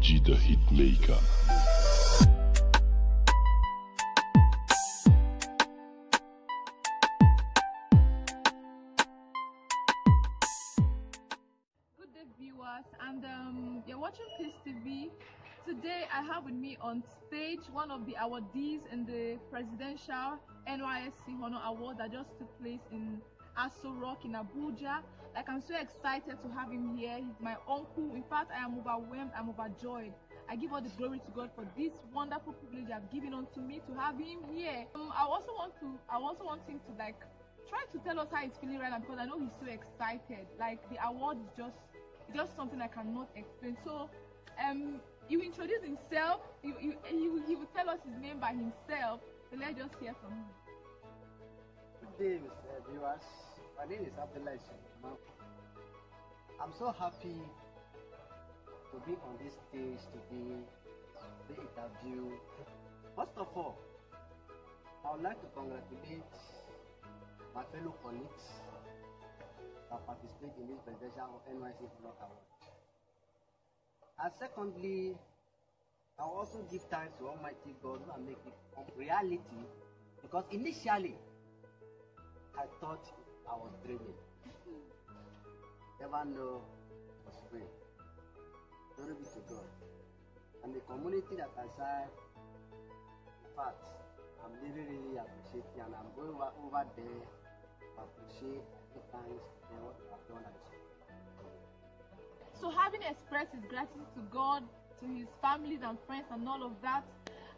CG the Hitmaker. Good day, viewers, and um, you're watching Peace TV. Today, I have with me on stage one of the awardees in the presidential NYSC Honor Award that just took place in Aso Rock in Abuja. Like, I'm so excited to have him here. He's my uncle. In fact, I am overwhelmed. I'm overjoyed. I give all the glory to God for this wonderful privilege you have given unto me to have him here. Um, I also want to, I also want him to like try to tell us how he's feeling right now because I know he's so excited. Like the award is just just something I cannot explain. So um will introduce himself, he, he, he, will, he will tell us his name by himself. So let's just hear from him. Good day, Mr. Viewers. My name is Abdullah I'm so happy to be on this stage today, the interview. First of all, I would like to congratulate my fellow colleagues that participate in this presidential NYSC Block Award. And secondly, I will also give thanks to Almighty God who made it a reality because initially I thought I was dreaming. Never know was real. Glory be to God. And the community that I serve, in fact, I'm really, really appreciating and I'm going over, there to appreciate the thanks and what you have done so. Having expressed his gratitude to God, to his families and friends and all of that,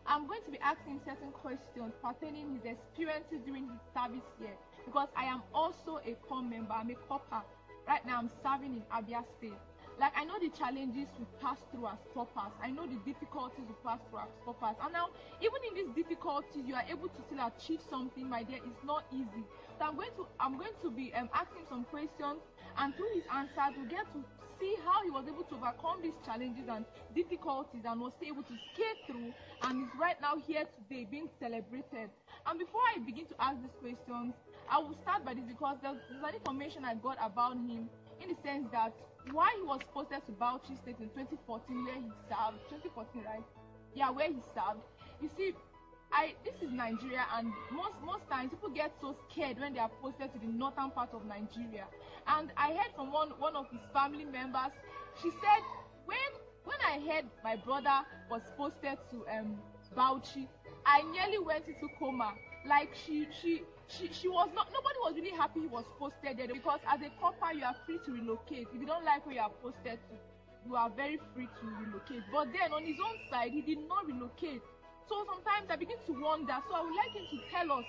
I'm going to be asking certain questions pertaining his experiences during his service here because I am also a corps member. I'm a corper. Right now I'm serving in Abia State. Like I know the challenges we pass through as corpers. I know the difficulties we pass through as corpers. And now even in these difficulties you are able to still achieve something, my dear, it's not easy. So I'm going to I'm going to be um, asking some questions and through his answers we get to see how he was able to overcome these challenges and difficulties and was able to scale through and is right now here today being celebrated. And before I begin to ask these questions, I will start by this because there's, there's an information I got about him in the sense that why he was posted to Bauchi State in 2014 where he served, 2014 right? Yeah, where he served. You see, I this is Nigeria and most most times people get so scared when they are posted to the northern part of Nigeria. And I heard from one one of his family members, she said when when I heard my brother was posted to um Bauchi, I nearly went into coma. Like she she she she was not nobody was really happy he was posted there because as a corper you are free to relocate. If you don't like where you are posted to, you are very free to relocate. But then on his own side, he did not relocate. So sometimes I begin to wonder. So I would like him to tell us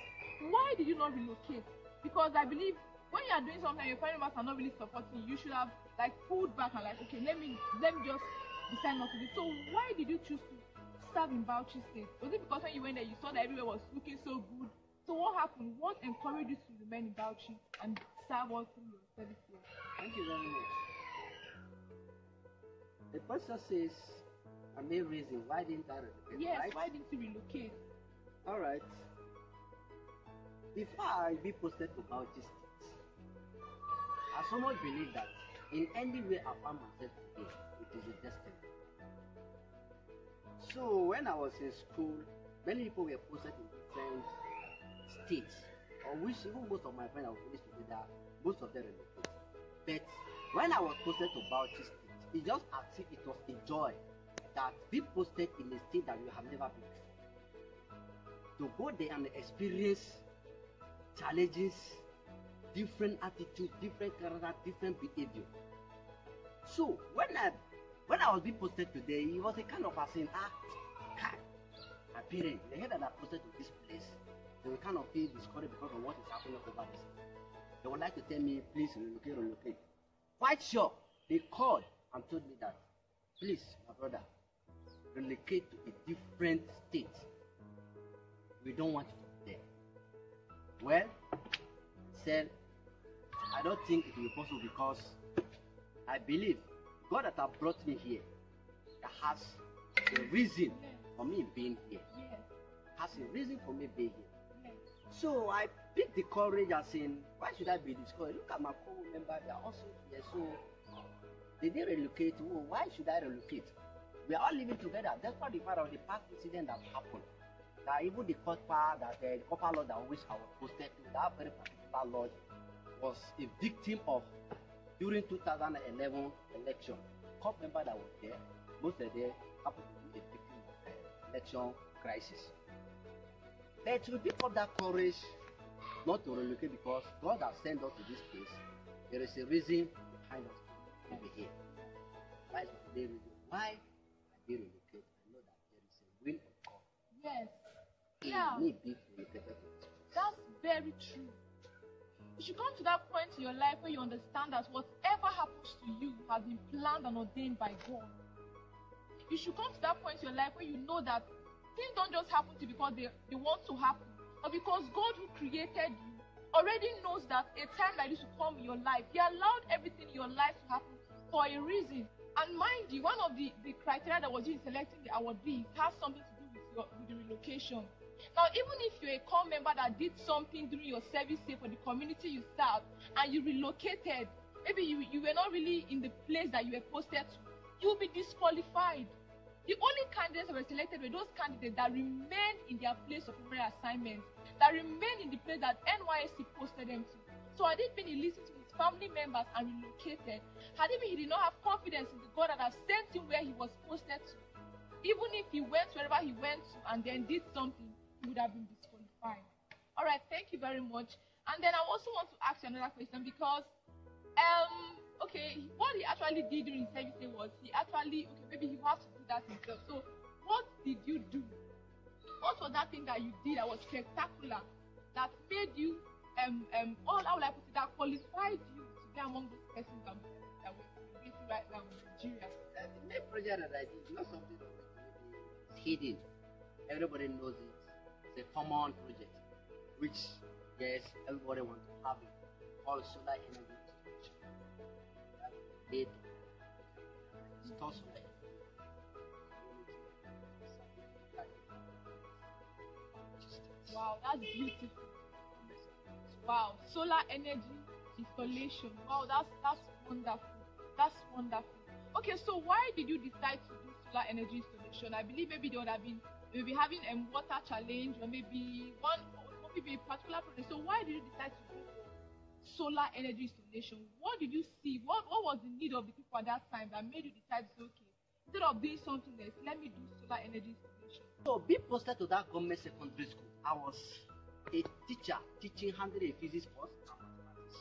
why did you not relocate? Because I believe when you are doing something, your family members are not really supporting you. You should have like pulled back and like, okay, let me let me just decide not to do. So why did you choose to serve in Bauchi State? Was it because when you went there, you saw that everywhere was looking so good? So what happened? What encouraged you to remain in Bauchi and serve all through your service here? Thank you very much. The question says, a main reason why didn't I relocate? Yes, right? why didn't you relocate? All right. Before I be posted to Bauchi State, I somewhat believe that in any way I found myself today, it is a destiny. So when I was in school, many people were posted in different states, or which even most of my friends I finished together, most of them relocated. But when I was posted to Bauchi State, it just as if it was a joy that be posted in a state that you have never been. To go there and experience challenges, different attitude, different character, different behavior. So when I when I was being posted today, it was a kind of a saying, ah, God, my they heard that I posted to this place. Will kind of feel discouraged because of what is happening over there. They would like to tell me, please relocate, relocate. Quite sure, they called and told me that, please, my brother, relocate to a different state. We don't want you there. Well, said, I don't think it will be possible because I believe God that have brought me here that has a reason for me being here. Has a reason for me being here. So I picked the courage as in, why should I be discouraged? Look at my co-member, they are also here. So they didn't relocate. Oh, why should I relocate? We are all living together. That's why the part of the past incident that happened. That even the corper that uh, the corper lord that which I was posted to, that very particular lord was a victim of during 2011 election. Cop member that was there, most of them happened to be a victim of uh, election crisis. But we pick up that courage not to relocate because God has sent us to this place. There is a reason behind us to be here. My main reason. Why did relocate? I know that there is a will of God Yes. Yeah. me being relocated to. That's very true. You should come to that point in your life where you understand that whatever happens to you has been planned and ordained by God. You should come to that point in your life where you know that things don't just happen to because they, they want to happen, but because God who created you already knows that a time like this will come in your life. He allowed everything in your life to happen for a reason. And mind you, one of the, the criteria that was used in selecting the awardees has something to do with, your, with the relocation. Now, even if you're a corps member that did something during your service say for the community you serve and you relocated, maybe you, you were not really in the place that you were posted to, you'll be disqualified. The only candidates that were selected were those candidates that remained in their place of primary assignment, that remained in the place that NYSC posted them to. So had it been to his family members and relocated, had it been he did not have confidence in the God that has sent him where he was posted to, even if he went wherever he went to and then did something, he would have been disqualified. All right, thank you very much. And then I also want to ask you another question because, um, okay, what he actually did during his service was he actually, okay, maybe he has to do that himself. So, what did you do? What was that thing that you did that was spectacular that made you, um, um, all put it, that qualified you to be among those persons that, that we're celebrating right now in Nigeria? Uh, the main project that I did not something that maybe is hidden. Everybody knows it. It's a common project, which yes, everybody wants to have it. Called solar energy. That made store. Wow, that's beautiful. Wow, solar energy installation. Wow, that's that's wonderful. That's wonderful. Okay, so why did you decide to do solar energy installation? I believe maybe they would have been maybe having a water challenge or maybe one or maybe a particular project. So why did you decide to solar energy installation? What did you see? What what was the need of the people at that time that made you decide okay, instead of doing something else, let me do solar energy installation? So, being posted to that government secondary school, I was a teacher teaching 100 physics course and mathematics.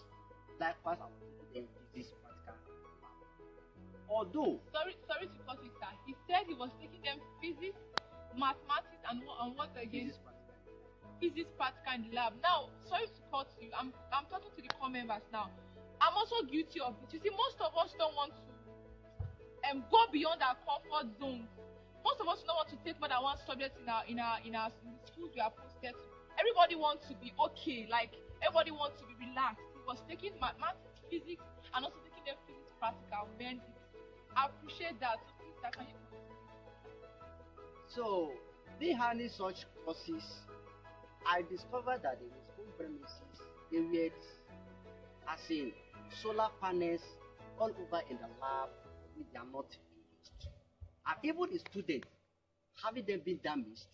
Likewise, I was teaching them physics practical. Although, sorry sorry to cut you sir he said he was taking them physics mathematics and what and what again physics practical. this in the lab? Now sorry to cut you. I'm i'm talking to the corps members now. I'm also guilty of it you see most of us don't want to um go beyond our comfort zones most of us don't want to take more than one subject in our in our in our in the schools we are posted everybody wants to be okay. Like everybody wants to be relaxed. He was taking mathematics physics and also taking their physics practical man I appreciate that. So please, can you? So, being having such courses, I discovered that in the school premises, they were as solar panels all over in the lab, which are not used. And even the students, having them been damaged,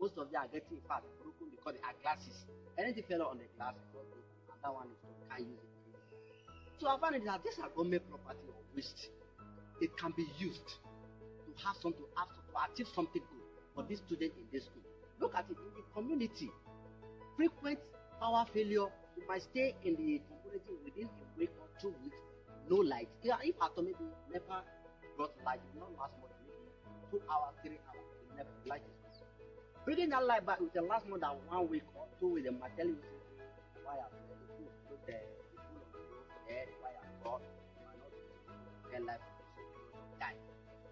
most of them are getting in fact broken because they are glasses. Anything fell on the glass, that one is can't use it. So I found that these are government property or waste. It can be used to have some to have to achieve something good for this student in this school. Look at it in the community. Frequent power failure, you might stay in the community within a week or two weeks, no light. Yeah, if at all maybe never brought light, it not last much, maybe two hours, three hours, it never the light is. Bringing that light back will last more than one week or two with the material wire, the pool, the, the pool of the roof, there, the you might not get light die.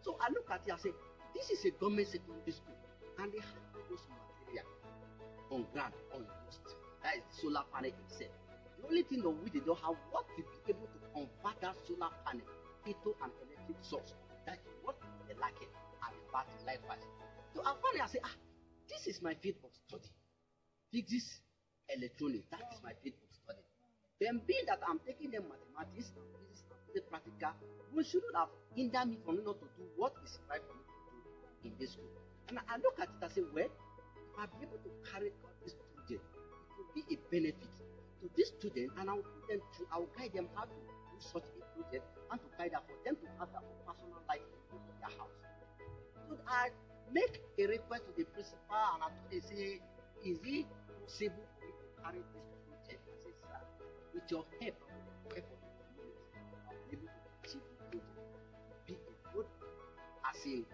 So I look at it and say, this is a government secondary school, and they have material on ground unused. That is the solar panel itself. The only thing that we they don't have what to be able to convert that solar panel into an electric source. That is what they lacking at the battery likewise. So I it, I say, ah, this is my field of study. Physics, electronics, that is my field of study. Then being that I'm taking them mathematics and physics and practical practical, we shouldn't have hindered me from not to do what is right for me to do in this school. And I look at it and say, well, if I be able to carry out this project, it will be a benefit to these students, and I will put them through, I will guide them how to do such a project and to guide them for them to have their own personal life in their house. So I make a request to the principal, and I told they say, is it possible for me to carry this project? I said, sir, with your help, help of the community, I'll be able to achieve the project. Be a good as in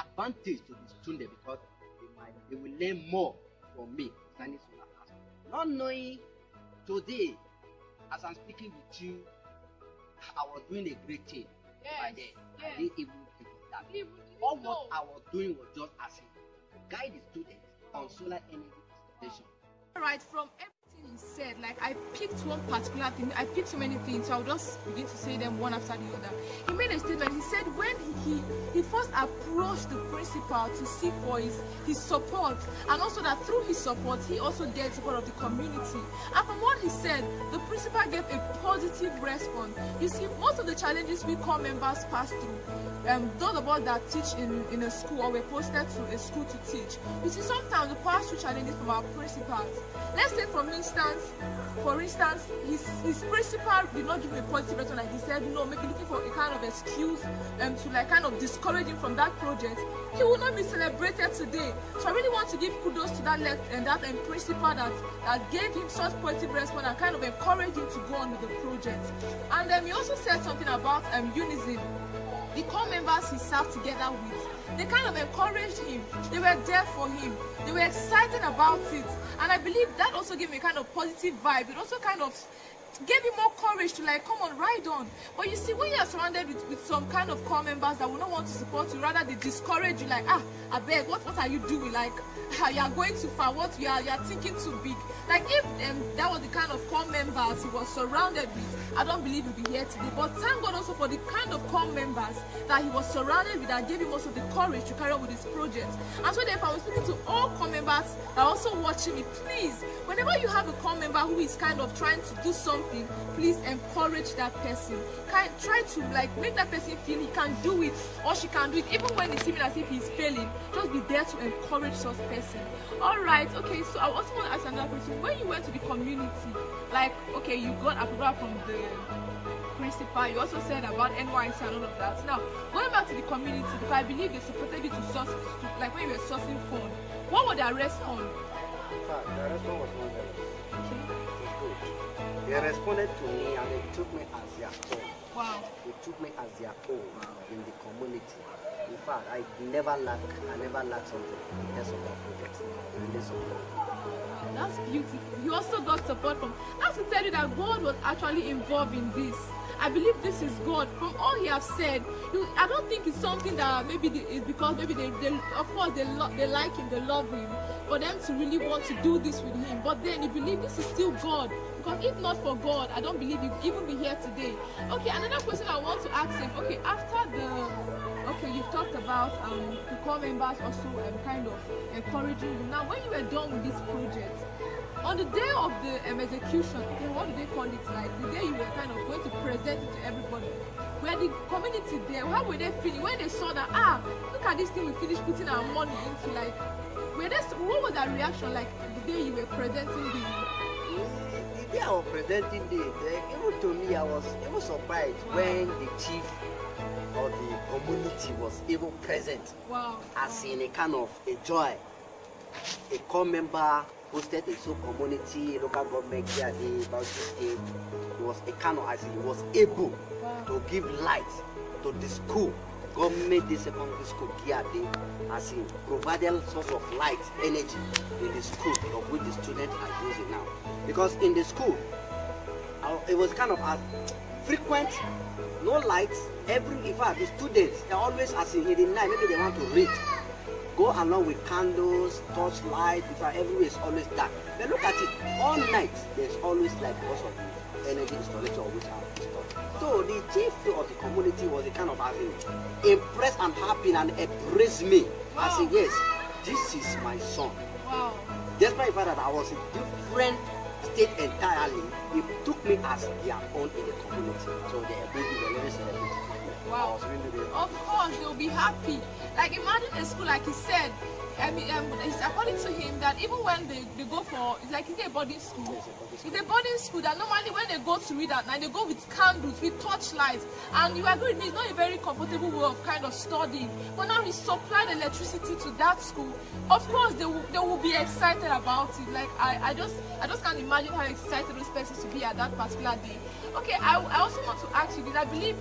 advantage to the student because they might they will learn more from me concerning solar aspect. Not knowing today, as I'm speaking with you, I was doing a great thing by then. yes. I didn't even think of that. All know. what I was doing was just as in to guide the students on solar energy installation. Right from everything he said, like I picked one particular thing. I picked so many things, so I'll just begin to say them one after the other. He made a statement. He said when he he, first approached the principal to seek for his his support, and also that through his support, he also get support of the community. And from what he said, the principal gave a positive response. You see, most of the challenges we corps members pass through, um, those of us that teach in, in a school or we're posted to a school to teach, you see, sometimes we pass through challenges from our principals. Let's take for instance, for instance, his, his principal did not give him a positive response, like he said, no, maybe looking for a kind of excuse um, to like kind of discourage him from that project. He will not be celebrated today. So I really want to give kudos to that left and that um, principal that, that gave him such positive response and kind of encouraged him to go on with the project. And um, he also said something about um, unison the core members he served together with they kind of encouraged him. They were there for him. They were excited about it. And i believe that also gave me a kind of positive vibe. It also kind of gave him more courage to like come on ride on. But you see when you are surrounded with, with some kind of corps members that will not want to support you rather they discourage you like ah i beg what what are you doing? Like ah, you are going too far. What you are you are thinking too big. Like if um, that was the kind of corps members he was surrounded with i don't believe he'd be here today. But thank god also for the kind of corps members that he was surrounded with that gave him also the courage to carry on with his project. And so therefore i'm speaking to all corps members that are also watching me please whenever you have a corps member who is kind of trying to do something please encourage that person. Kind try to like make that person feel he can do it or she can do it. Even when it's feeling as if he's failing just be there to encourage such person. All right okay so i also want to ask another question. When you went to the community like okay you got approval from the principal you also said about NYSC and all of that. Now going back to the community because i believe they supported you to source to, like when you were sourcing phone what were their response In fact, was They responded to me and they took me as their own. wow They took me as their own in the community. In fact, I never lack, I never lack something in terms of projects. They really support. Wow, that's beautiful. You also got support from. I have to tell you that God was actually involved in this. I believe this is God. From all He has said, you, I don't think it's something that maybe the, it's because maybe they, they of course they lo- they like Him, they love Him, for them to really want to do this with Him. But then you believe this is still God. Because if not for God, I don't believe you'd even be here today. Okay, another question I want to ask him. Okay, after the okay, you've talked about um the corps members also um, kind of encouraging you. Now, when you were done with this project, on the day of the um, execution, okay, what do they call it? Like the day you were kind of going to present it to everybody. Were the community there? How were they feeling when they saw that? Ah, look at this thing we finished putting our money into. Like, were they? What was their reaction like the day you were presenting the? The day I was presenting it, eh, even to me, I was even surprised Wow. when the chief of the community was even present. Wow. as in a kind of a joy. A core member hosted a soul community, local government here the Bauchi State. It was a kind of as he was able Wow. to give light to the school, government the secondary school the as in provided source of light, energy in the school of which the students are using now. Because in the school, uh, it was kind of as frequent, no lights. Every in fact, the students they always as in the night maybe they want to read, go along with candles, torch light. Fact, everywhere is always dark. But look at it, all night there's always light because of the energy installation which are installed. So the chief of the community was a kind of as in, impressed and happy and embraced me. I said, yes, this is my son Wow. despite the fact that I was in different state entirely, they took me as their own in the community. So they with the very celebrity. Wow. Of course, they'll be happy. Like imagine a school, like he said, I mean, um, it's according to him that even when they, they go for, it's like is it a boarding school? It's a boarding school that normally when they go to read at night, they go with candles, with torchlights, and you agree it's not a very comfortable way of kind of studying. But now he supplied electricity to that school. Of course, they will, they will be excited about it. Like I, I just, I just can't imagine how excited those persons to be at that particular day. Okay, I, I also want to ask you this. I believe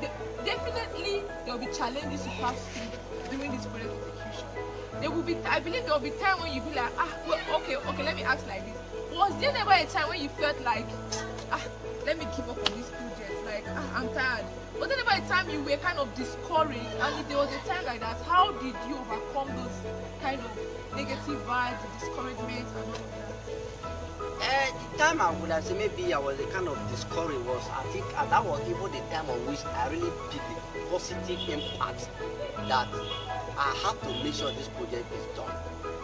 de- definitely there will be challenges to pass through during this project execution. There will be, I believe there will be time when you be like, ah, well, okay, okay, let me ask like this. Was there never a time when you felt like, ah, let me give up on this project, like, ah, I'm tired? Was there never a time you were kind of discouraged? And if there was a time like that, how did you overcome those kind of negative vibes, discouragement, and all of that? Uh, the time I would have said maybe I was a kind of discouraged was I think uh, that was even the time on which I really picked the positive impact that I have to make sure this project is done.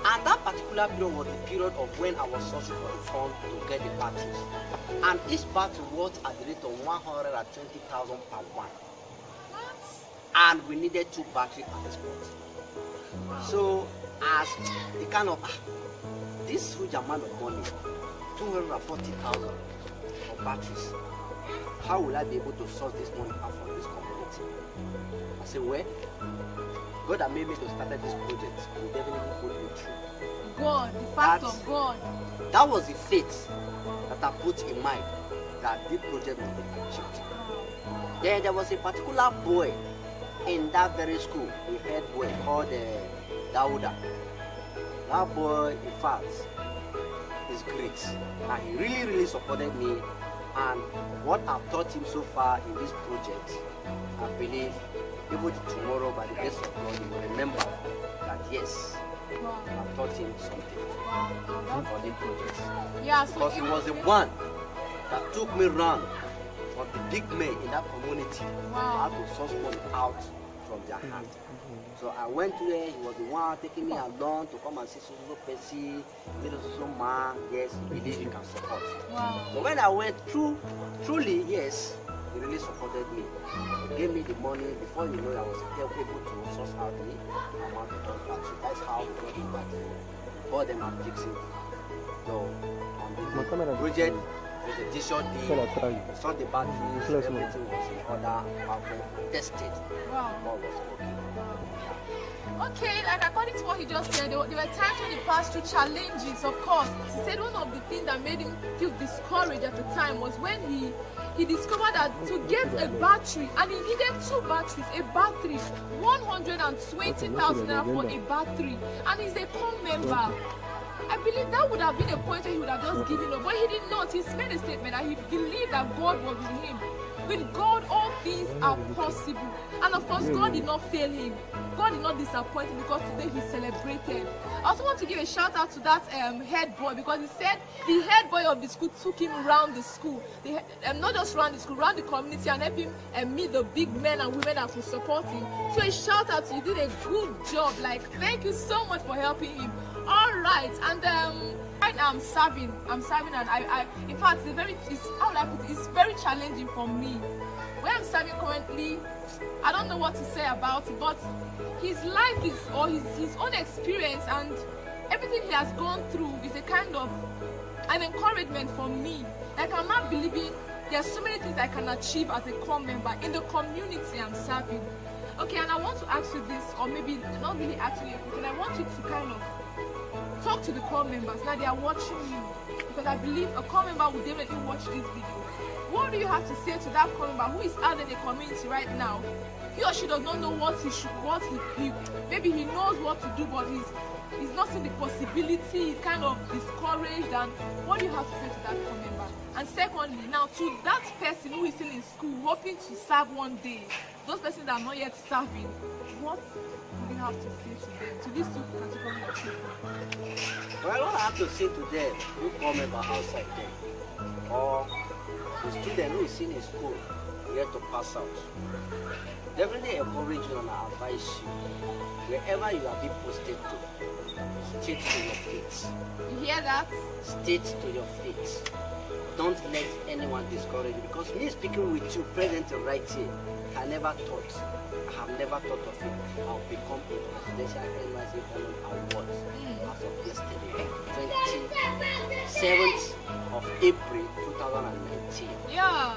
And that particular period was the period of when I was sourcing for the fund to get the batteries. And each battery was at the rate of 120,000 per one. And we needed two batteries at the spot. So as the kind of ah, this huge amount of money, 240,000 for batteries. How will I be able to source this money out from this community? I said, well, God that made me to start this project will definitely put me through. God, the fact of God. That was the faith that I put in mind that this project will be achieved. Then there was a particular boy in that very school, a head boy called uh, Dauda. That boy, in fact, is great. And he really, really supported me. And what I've taught him so far in this project, I believe even tomorrow, by the grace of God, he will remember that yes, Wow. I've taught him something Wow. Wow. for the project. Yeah, so Because he was the one that took me round from the big men in that community how Wow. to source money out from their mm-hmm. hand. So I went there, he was the one taking me along to come and see Susu Pesi, little Susu man, yes, he believe he can support. Wow. So when I went through, truly, yes, he really supported me. He gave me the money, before you know, I was able to source out the amount of those batteries. That's how we got the battery. Bought them and fixed it. So on My the project, it Shall day. We saw the batteries, Close everything was in order, perfect, tested, Wow. all was okay. Okay, like according to what he just said, there were, times when he passed through challenges, of course. He said one of the things that made him feel discouraged at the time was when he he discovered that to get a battery, and he needed two batteries, a battery, 120,000 naira for a battery, and he's a corps member. I believe that would have been a point where he would have just given up, but he did not. He made a statement that he believed that God was with him. With God, all things are possible. And of course, God did not fail him. God did not disappoint him because today he celebrated. I also want to give a shout out to that um, head boy because he said the head boy of the school took him around the school. The, um, not just around the school, around the community and help him um, meet the big men and women that could support him. So a shout out to you. You did a good job. Like, thank you so much for helping him. All right. And um, right now I'm serving. I'm serving and I, I in fact it's very it's how would I put it? It's very challenging for me. Where I'm serving currently, I don't know what to say about it, but his life is or his his own experience and everything he has gone through is a kind of an encouragement for me. Like I'm not believing there are so many things I can achieve as a corps member in the community I'm serving. Okay, and I want to ask you this, or maybe not really asking you. I want you to kind of talk to the core members now they are watching you. Because i believe a core member will definitely watch this video. What do you have to say to that core member who is out in the community right now? He or she does not know what he should what he, he maybe he knows what to do but he's he's not seeing the possibility he's kind of discouraged. And what do you have to say to that core member? And secondly now to that person who is still in school hoping to serve one day those persons that are not yet serving what do you have to say to them to these two categories of people Well, what I have to say to them, who come over outside them, or the student who is in school, yet to pass out. Definitely encourage you and advise you wherever you are being posted to, state to your feet. You hear that? State to your feet. Don't let anyone discourage you because me speaking with you present right here, I never thought, have never thought of it. I'll become a presidential NYSC Honor Award as of yesterday, 27th of April 2019. Yeah.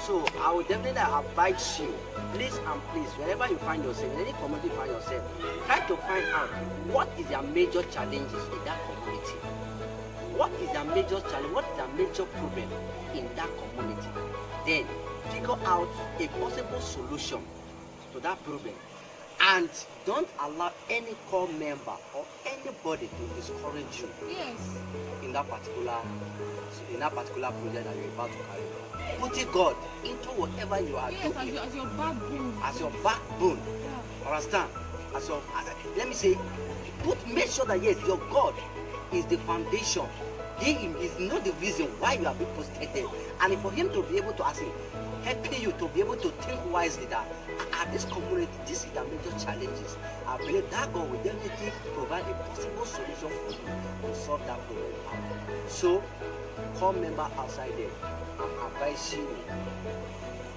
So I would definitely advise you, please and please, wherever you find yourself, in any community you find yourself, try to find out what is their major challenges in that community. What is their major challenge? What is their major problem in that community? Then figure out a possible solution to that problem. And don't allow any core member or anybody to discourage you Yes. in that particular in that particular project that you're about to carry on. Putting God into whatever you are Yes, as doing your, as your backbone. as your backbone. Yeah. Understand? As your as, let me say, put make sure that yes, your God is the foundation. He is not the reason why you are being there. And for him to be able to ask him, helping you to be able to think wisely that at this community, this is the major challenges. I believe that God will definitely provide a possible solution for you to solve that problem. So, call member outside there and advise you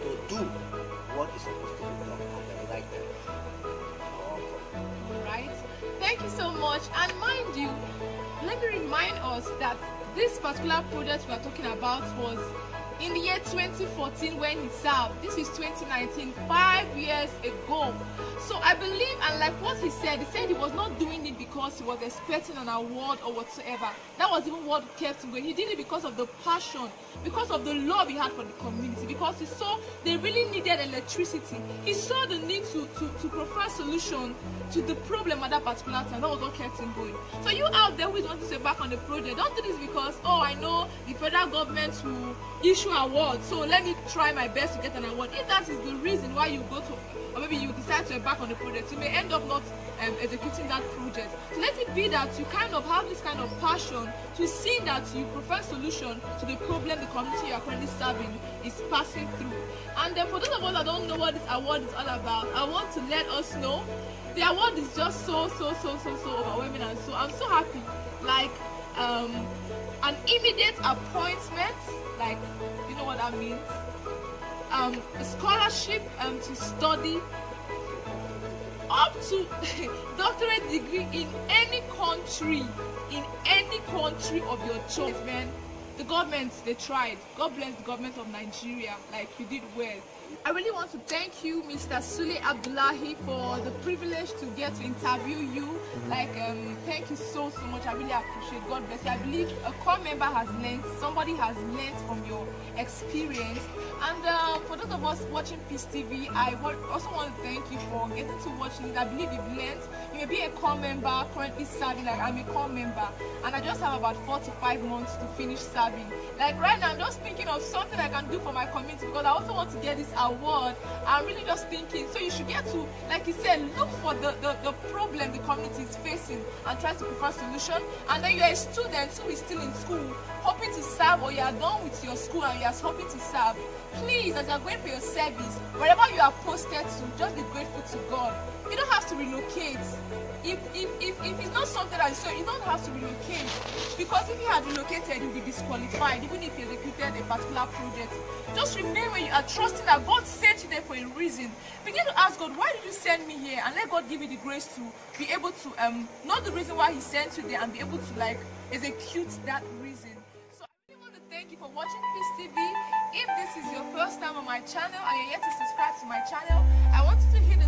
to do what is supposed to be done at the right time. You're. Right? Thank you so much. And mind you, let me remind us that this particular project we are talking about was in the year 2014 when he served. This is 2019, five years ago. So I believe, and like what he said, he said he was not doing it because he was expecting an award or whatsoever. That was even what kept him going. He did it because of the passion, because of the love he had for the community, because he saw they really needed electricity. He saw the need to, to, to provide solution to the problem at that particular time. That was what kept him going. So you out there who want to back on the project, don't do this because, oh, I know the federal government will issue awards, so let me try my best to get an award. If that is the reason why you go to, or maybe you decide to embark on the project, you may end up not um, executing that project. So let it be that you kind of have this kind of passion to see that you prefer solution to the problem the community you are currently serving is passing through. And then for those of us that don't know what this award is all about, I want to let us know the award is just so so so so so overwhelming and so I'm so happy. Like um an immediate appointment, like you know what that means. Um a scholarship um to study up to doctorate degree in any country in any country of your choice man. The government they tried. God bless the government of nigeria. Like you did well i really want to thank you mr sule abdullahi for the privilege to get to interview you. Like um thank you so so much. I really appreciate god bless you. I believe a corps member has learned somebody has learned from your experience. And uh, for those of us watching Peace TV, I also want to thank you for getting to watch it. I believe you've learned. You may be a corps member currently serving, like I'm a corps member, and I just have about four to five months to finish serving. Like right now, I'm just thinking of something I can do for my community because I also want to get this award. I'm really just thinking. So you should get to, like you said, look for the, the, the problem the community is facing and try to provide solution. And then you're a student who is still in school, hoping to serve, or you are done with your school and you're hoping to serve please, as you're going for your service, wherever you are posted to, just be grateful to God. You don't have to relocate. If if if, if it's not something that so, you don't have to relocate. Because if you had relocated, you'll be disqualified, even if you executed a particular project. Just remain where you are trusting that God sent you there for a reason. Begin to ask God, why did you send me here? And let God give you the grace to be able to um know the reason why He sent you there and be able to like execute that reason. So I really want to thank you for watching Peace TV. If this is your first time on my channel and you're yet to subscribe to my channel, I want to